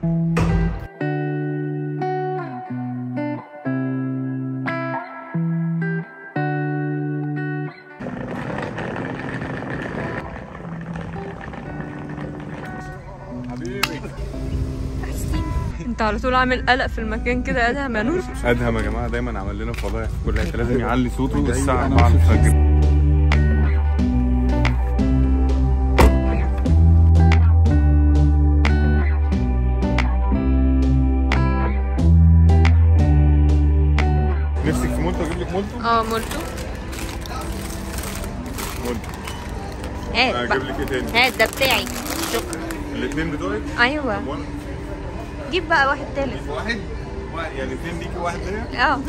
حبيبي انت على طول عامل قلق في المكان كده أدهم يا نور. أدهم يا جماعة دايما عمل لنا فضايح. في كل حتة لازم يعلي صوته الساعة 4 الفجر. آه مولتو. مولتو. هات أجيب بقى. لك إيه تاني؟ هات ده بتاعي. شكرا. الاثنين بتوعك؟ أيوه. جيب بقى واحد تالت. واحد. واحد- يعني اثنين ليكي وواحد ليا؟ آه.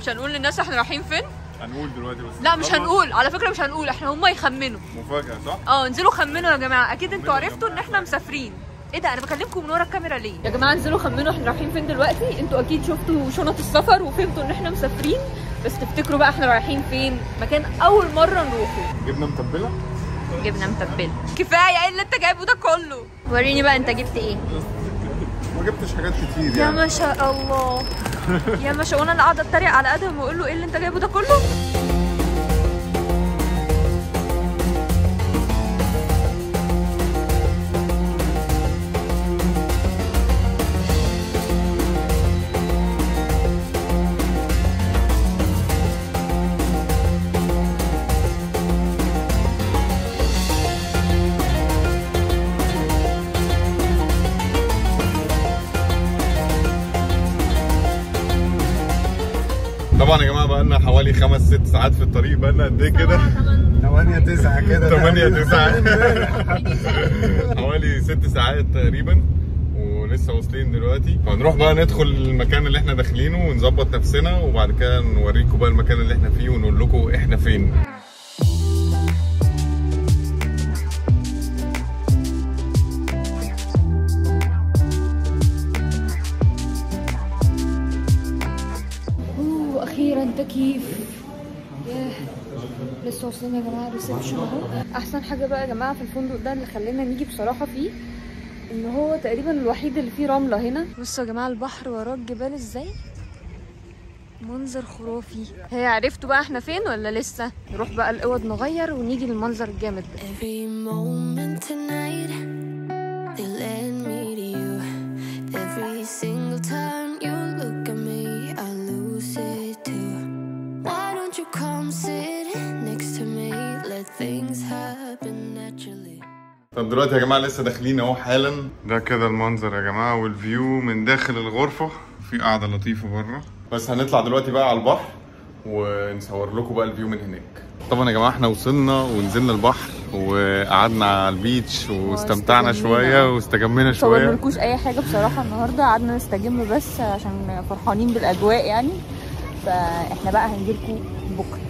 مش هنقول للناس إحنا رايحين فين؟ هنقول دلوقتي بس. لا مش. هنقول. على فكرة مش هنقول إحنا هما يخمنوا. مفاجأة صح؟ آه انزلوا خمنوا يا جماعة. أكيد أنتوا عرفتوا إن إحنا مسافرين. إيه ده؟ أنا بكلمكم من ورا الكاميرا ليه؟ يا جماعة انزلوا خمنوا إحنا رايحين فين دلوقتي؟ أنتوا أكيد شفتوا شنط السفر وفهمتوا ان إحنا مسافرين بس تفتكروا بقى إحنا رايحين فين؟ مكان أول مرة نروحه. جبنة متبلة؟ جبنة متبلة. كفاية إيه اللي انت جايبه ده كله؟ وريني بقى انت جبت إيه. ما جبتش حاجات كتير يا يعني. ما شاء الله. يا ما شاء وأنا اللي قاعدة اتريق على ادهم واقول له إيه اللي انت جايبه ده كله؟ طبعا يا جماعة بقى لنا حوالي خمس ست ساعات في الطريق بقى لنا قد إيه كده؟ 8 9 كده 8 9 حوالي ست ساعات تقريبا ولسه واصلين دلوقتي. فهنروح بقى ندخل المكان اللي إحنا داخلينه ونظبط نفسنا وبعد كده نوريكم بقى المكان اللي إحنا فيه ونقول لكم إحنا فين. تكييف. لسه واصلين يا جماعة ريسبشن اهو أحسن حاجة بقى يا جماعة في الفندق ده اللي خلينا نيجي بصراحة فيه إن هو تقريبا الوحيد اللي فيه رملة هنا. بصوا يا جماعة البحر وراه الجبال إزاي؟ منظر خرافي. هي عرفتوا بقى إحنا فين ولا لسه؟ نروح بقى الأوض نغير ونيجي للمنظر الجامد. ده طب دلوقتي يا جماعة لسه داخلين اهو حالا. ده كده المنظر يا جماعة وال view من داخل الغرفة. في قعده لطيفة بره. بس هنطلع دلوقتي بقى على البحر ونصور لكم بقى ال view من هناك. طبعا يا جماعة إحنا وصلنا ونزلنا البحر وقعدنا على ال beach واستمتعنا واستجمينا. شوية واستجمينا شوية. لكوش أي حاجة بصراحة النهارده. قعدنا نستجم بس عشان فرحانين بالأجواء يعني. فاحنا بقى هنجيلكوا بكرة.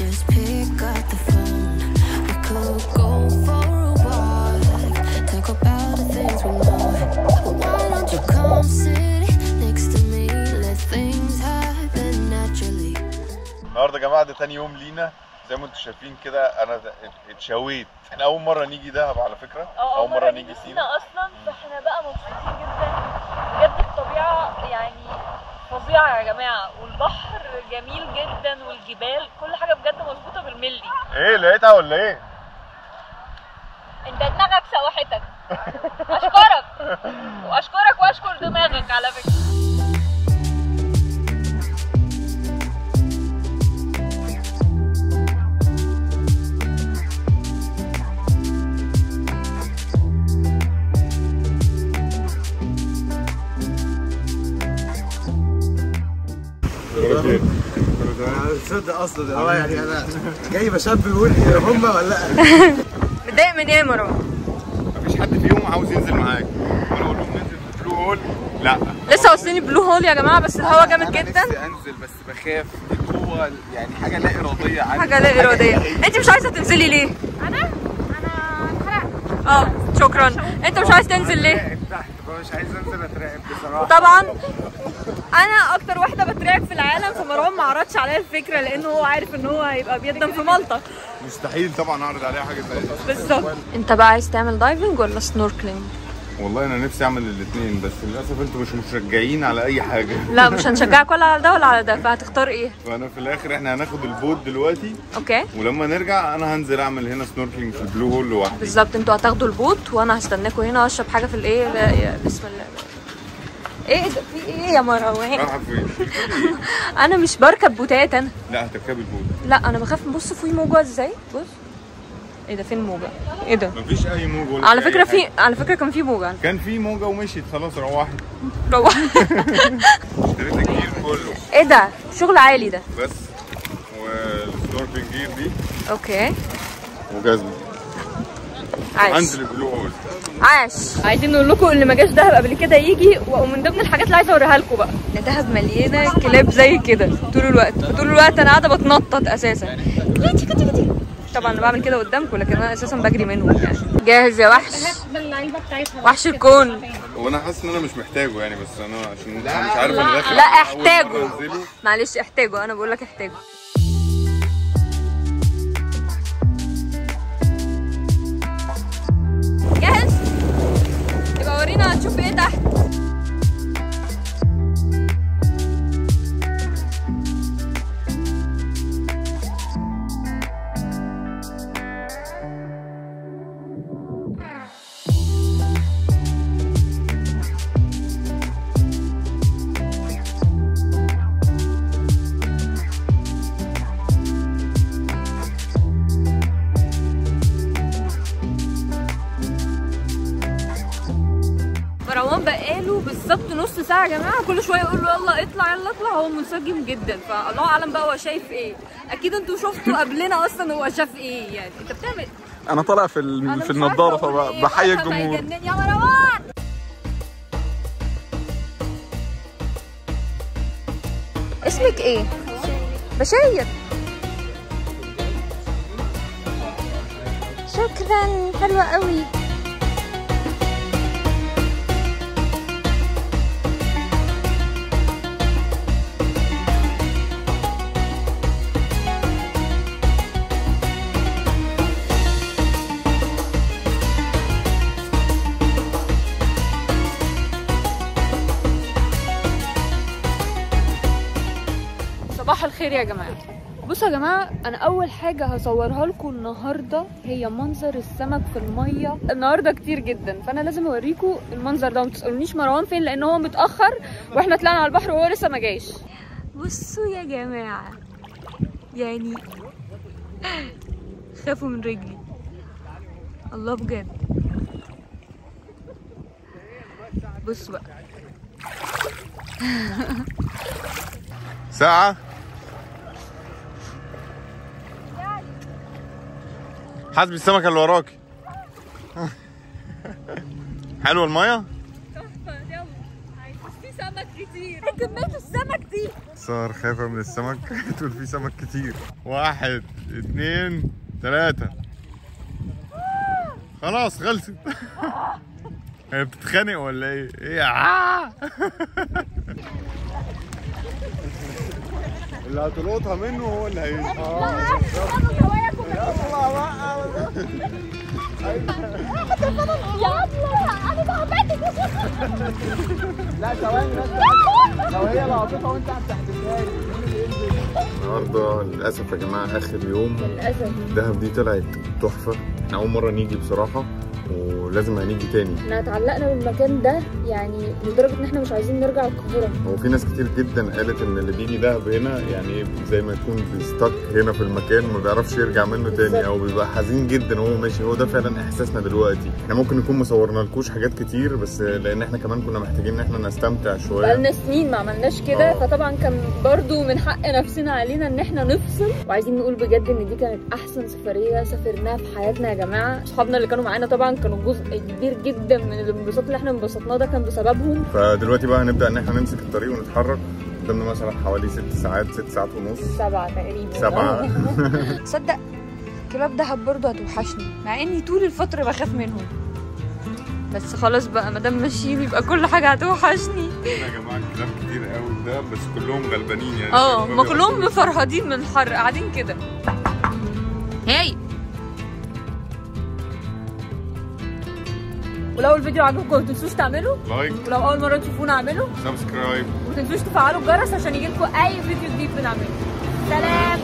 Just pick up the phone. We could go for a walk, talk about the things we know. Why don't you come sit next to me? Let things happen naturally. النهارده يا جماعة ده تاني يوم لينا زي ما أنتم شايفين كده أنا اتشويت إحنا أول مرة نيجي دهب على فكرة أول مرة نيجي سينا أصلا فإحنا بقى مبسوطين جدا بجد الطبيعة يعني فظيعة يا جماعة. والبحر جميل جدا والجبال كل حاجة بجد مظبوطة بالملي. إيه لقيتها ولا إيه؟ أنت دماغك سوحتك. أشكرك. وأشكرك وأشكر دماغك على فكرة. تصدق أصلا. هو يعني أنا جاي بشاب بيقول هم ولا؟ لا متضايق من إيه يا مروان؟ مفيش حد فيهم عاوز ينزل معاك. وأنا أقول لهم ننزل في بلو هول لا. لسه واصلين بلو هول يا جماعة بس الهوا جامد جدا. نفسي أنزل بس بخاف القوه يعني حاجة لا إرادية عندي. حاجة لا إرادية. أنت مش عايزة تنزلي ليه؟ أنا؟ أنا اتحرقت آه شكرا. أنت مش عايز تنزل ليه؟ تحت فمش عايز أنزل اتراقب بصراحة. طبعا. أنا أكتر واحدة بترعب في العالم فمروان ما عرضش عليا الفكرة لأنه هو عارف إن هو هيبقى بيأذن في مالطا. مستحيل طبعا أعرض عليها حاجة زي دي. بالظبط. انت بقى عايز تعمل diving ولا snorkeling والله أنا نفسي أعمل الاثنين بس للأسف أنتوا مش مشجعين على أي حاجة. لا مش هنشجعك ولا على ده ولا على ده فهتختار إيه؟ فانا في الآخر إحنا هناخد ال boat دلوقتي okay. ولما نرجع أنا هنزل أعمل هنا snorkeling في ال Blue Hole لوحدي. بالظبط أنتوا هتاخدوا ال boat وأنا هستناكوا هنا واشرب حاجة في الإيه بسم الله. إيه ده؟ في إيه يا مروان فين؟ أنا مش بركب بوتات أنا لا هتركبي ال boat. لا أنا بخاف. بص في موجة إزاي؟ بص. إيه ده؟ فين موجة؟ إيه ده؟ مفيش أي موجة. ولا على فكرة حاجة. في على فكرة كان في موجة. كان في موجة ومشيت خلاص روحت. روح. اشتريت ال gear كله. إيه ده؟ شغل عالي ده. بس. وال snorkeling gear دي. okay. وجزمه عايش انزل البلو هول عاش. عايزين نقول لكم اللي ما جاش دهب قبل كده يجي ومن ضمن الحاجات اللي عايزة أوريها لكم بقى. ان دهب مليانة كلاب زي كده طول الوقت. طول الوقت أنا قاعدة بتنطط أساسا. طبعا أنا بعمل كده قدامكم لكن أنا أساسا بجري منهم يعني. جاهز يا وحش. وحش الكون. وأنا حاسس إن أنا مش محتاجه يعني بس أنا عشان مش عارف أنا داخل لا، احتاجه. معلش احتاجه. أنا بقول لك احتاجه. يبقى ورينا هتشوف إيه مروان بقاله بالظبط نص ساعة يا جماعة. كل شوية يقول له يلا اطلع يلا اطلع. هو منسجم جدا. فالله أعلم بقى هو شايف إيه. أكيد أنتوا شفتوا قبلنا أصلا هو شاف إيه يعني. أنت بتعمل أنا طالع في ال- أنا في النضارة إيه، فبحيي واقفة الجمهور. يا مروان اسمك إيه؟ بشاير شكرا. حلوة قوي. الخير يا جماعة. بصوا يا جماعة أنا أول حاجة هصورها لكم النهارده هي منظر السمك في المية. النهارده كتير جدا فأنا لازم أوريكم المنظر ده. وما تسالونيش مروان فين لأن هو متأخر وإحنا طلعنا على البحر وهو لسه ما جاش. بصوا يا جماعة يعني خافوا من رجلي. الله بجد. بصوا بقى. ساعة؟ حاسب السمكة اللي وراكي حلوة المية؟ في سمك كتير. كمية السمك دي. صار خايفة من السمك. تقول في سمك كتير. واحد اتنين تلاتة. خلاص خلصت. هي بتتخانق ولا إيه؟ إيه! اللي هتلقطها منه هو اللي هيجي لو هي لقطتها وانت هتحدفها النهارده للأسف يا جماعة آخر يوم. للأسف. دهب دي طلعت تحفة. إحنا أول مرة نيجي بصراحة. ولازم هنيجي تاني. إحنا اتعلقنا بالمكان ده يعني لدرجة إن إحنا مش عايزين نرجع القاهرة. هو في ناس كتير جدا قالت إن اللي بيجي دهب هنا يعني زي ما يكون بيستك هنا في المكان ما بيعرفش يرجع منه تاني أو بيبقى حزين جدا وهو ماشي. هو ده فعلا إحساسنا دلوقتي. إحنا ممكن نكون ما صورنالكوش حاجات كتير بس لأن إحنا كمان كنا محتاجين إن إحنا نستمتع شوية. بقالنا سنين ما عملناش كده. آه. فطبعا كان برضو من حق نفسنا علينا إن إحنا نفصل. وعايزين نقول بجد إن دي كانت أحسن سفرية سافرناها في حياتنا يا جماعة. أصحابنا اللي كانوا معانا طبعا كانوا جزء كبير جدا من الانبساط اللي إحنا انبسطناه ده كان بسببهم. فدلوقتي بقى هنبدأ إن إحنا نمسك الطريق ونتحرك. قدامنا مثلا حوالي ست ساعات ست ساعات ونص. سبعة تقريبا. سبعة. تصدق كلاب دهب برضه هتوحشني مع إني طول الفترة بخاف منهم. بس خلاص بقى مادام ماشيين يبقى كل حاجة هتوحشني. يا جماعة كلاب كتير قوي دهب بس كلهم غلبانين يعني. آه ما كلهم مفرهدين من الحر قاعدين كده. هاي. ولو الفيديو عجبكم ما تنسوش تعملوا؟ like ولو أول مرة تشوفونا اعملوا subscribe وما تنسوش تفعلوا الجرس عشان يجيلكم أي فيديو جديد بنعمله. سلام.